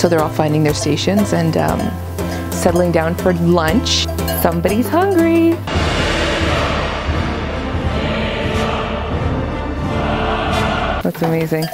So they're all finding their stations and um, settling down for lunch. Somebody's hungry. That's amazing.